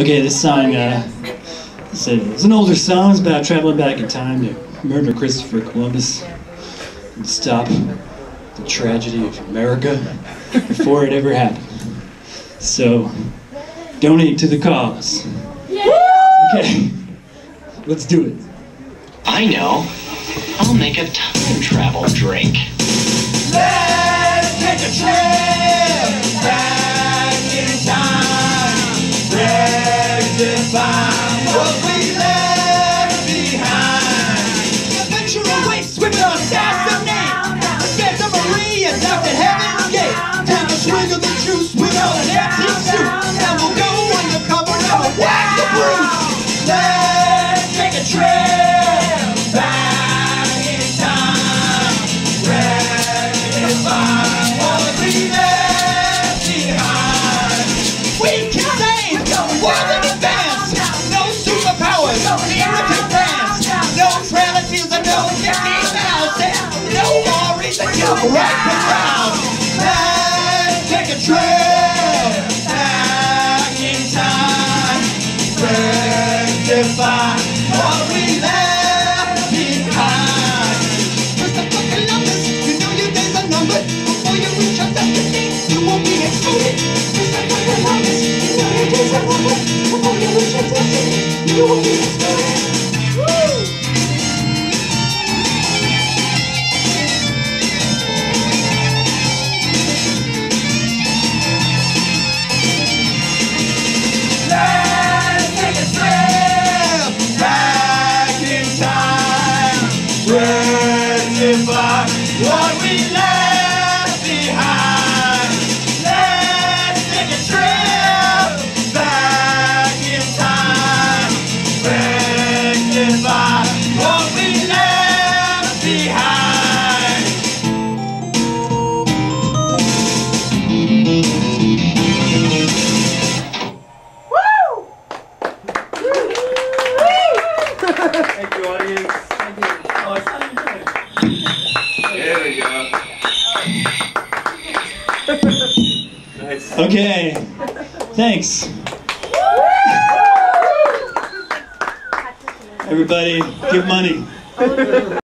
Okay, this song, uh, it's, a, it's an older song. It's about traveling back in time to murder Christopher Columbus and stop the tragedy of America before it ever happened. So, donate to the cause. Okay, let's do it. I know. I'll make a time travel drink. Let's Rectify what we left behind. Adventure awaits with an assassinate. Santa Maria knocked at heaven's gate. Take a swig of the juice with all an empty suit. And we'll go undercover and we'll wax the Bruce. Let's take a trip back in time. Rectify what we left behind. We can save frailties and no techniques No more reason to right the ground. Let's take a trip back in time. Rectify what we left behind. Christopher Columbus, you know your days are numbered. Before you reach your destiny, you won't be excluded. Christopher Columbus, you know your days are numbered. Before you reach your destiny, you won't be excluded. Rectify what we left behind. Let's take a trip back in time. Rectify what we left behind. Thank you, audience. There we go. nice. Okay, thanks. Everybody, give money.